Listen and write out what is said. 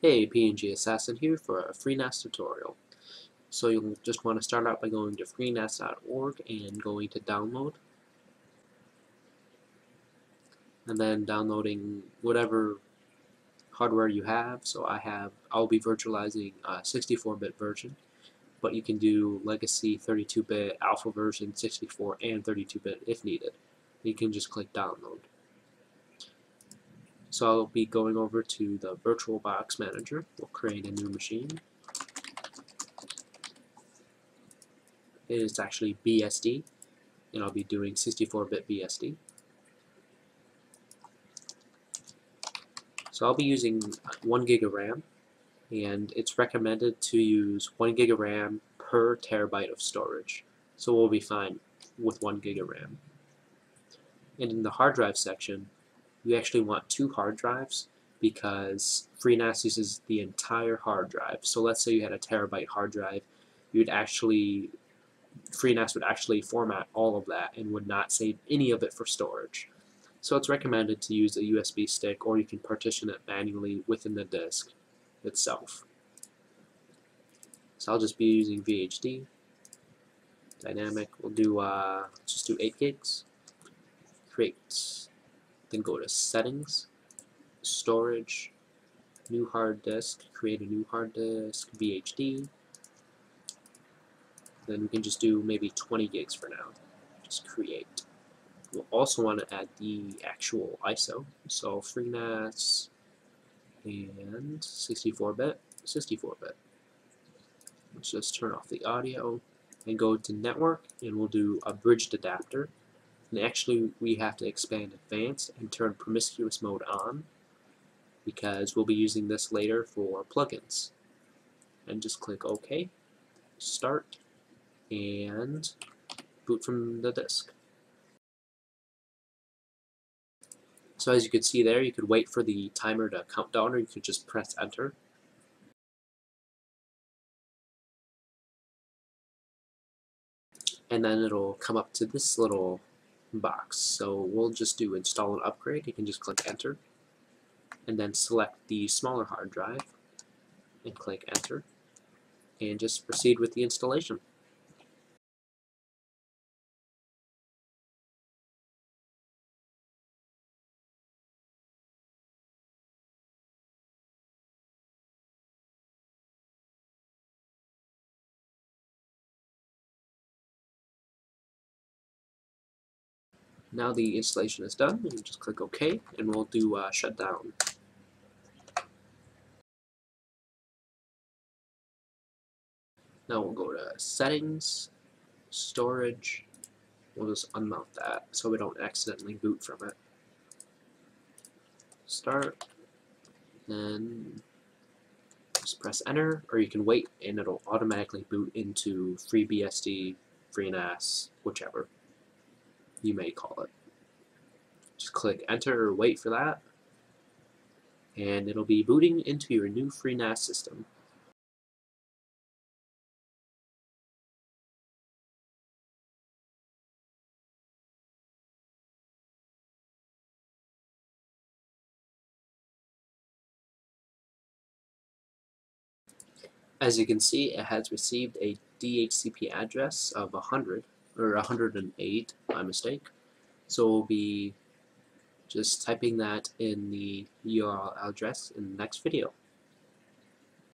Hey, PNG Assassin here for a FreeNAS tutorial. So you'll just want to start out by going to freenas.org and going to download. And then downloading whatever hardware you have. So I have, I'll be virtualizing a 64-bit version, but you can do legacy 32-bit, alpha version, 64, and 32-bit if needed. You can just click download. So I'll be going over to the VirtualBox Manager. We'll create a new machine. It is actually BSD, and I'll be doing 64-bit BSD. So I'll be using 1 gig of RAM, and it's recommended to use 1 gig of RAM per terabyte of storage. So we'll be fine with 1 gig of RAM. And in the hard drive section, you actually want two hard drives because FreeNAS uses the entire hard drive. So let's say you had a terabyte hard drive, you'd actually FreeNAS would actually format all of that and would not save any of it for storage. So it's recommended to use a USB stick or you can partition it manually within the disk itself. So I'll just be using VHD. Dynamic, we'll do, uh, just do 8 gigs. Create then go to settings, storage, new hard disk, create a new hard disk, VHD. Then we can just do maybe 20 gigs for now. Just create. We'll also want to add the actual ISO. So FreeNAS and 64-bit, 64-bit. Let's just turn off the audio and go to network and we'll do a bridged adapter and actually, we have to expand advanced and turn promiscuous mode on because we'll be using this later for plugins. And just click OK, start, and boot from the disk. So as you can see there, you could wait for the timer to count down or you could just press enter. And then it'll come up to this little box. So we'll just do install and upgrade. You can just click enter and then select the smaller hard drive and click enter and just proceed with the installation. Now the installation is done, you just click OK, and we'll do uh, shutdown. Now we'll go to Settings, Storage, we'll just unmount that so we don't accidentally boot from it. Start, then just press enter, or you can wait and it'll automatically boot into FreeBSD, FreeNAS, whichever you may call it. Just click enter or wait for that and it'll be booting into your new FreeNAS system. As you can see, it has received a DHCP address of 100 or 108 by mistake. So we'll be just typing that in the URL address in the next video.